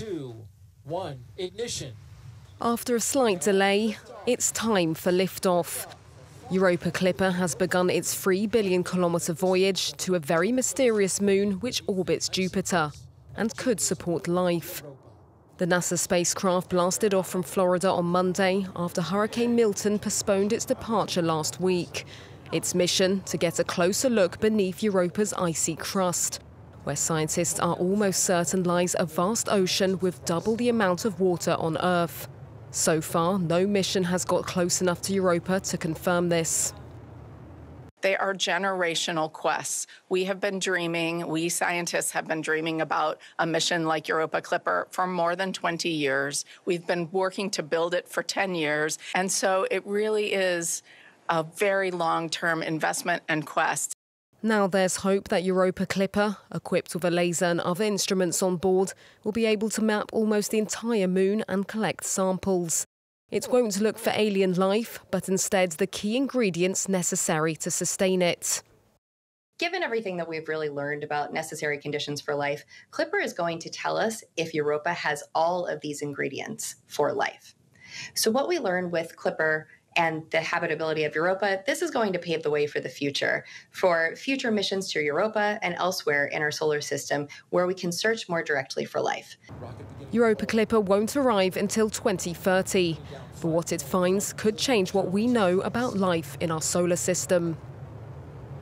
two, one, ignition. After a slight delay, it's time for liftoff. Europa Clipper has begun its 3 billion kilometre voyage to a very mysterious moon which orbits Jupiter and could support life. The NASA spacecraft blasted off from Florida on Monday after Hurricane Milton postponed its departure last week. Its mission to get a closer look beneath Europa's icy crust, where scientists are almost certain lies a vast ocean with double the amount of water on Earth. So far, no mission has got close enough to Europa to confirm this. They are generational quests. We have been dreaming, we scientists have been dreaming about a mission like Europa Clipper for more than 20 years. We've been working to build it for 10 years. And so it really is a very long term investment and quest. Now there's hope that Europa Clipper, equipped with a laser and other instruments on board, will be able to map almost the entire moon and collect samples. It won't look for alien life, but instead the key ingredients necessary to sustain it. Given everything that we've really learned about necessary conditions for life, Clipper is going to tell us if Europa has all of these ingredients for life. So, what we learned with Clipper and the habitability of Europa, this is going to pave the way for the future, for future missions to Europa and elsewhere in our solar system where we can search more directly for life. Europa Clipper won't arrive until 2030, but what it finds could change what we know about life in our solar system.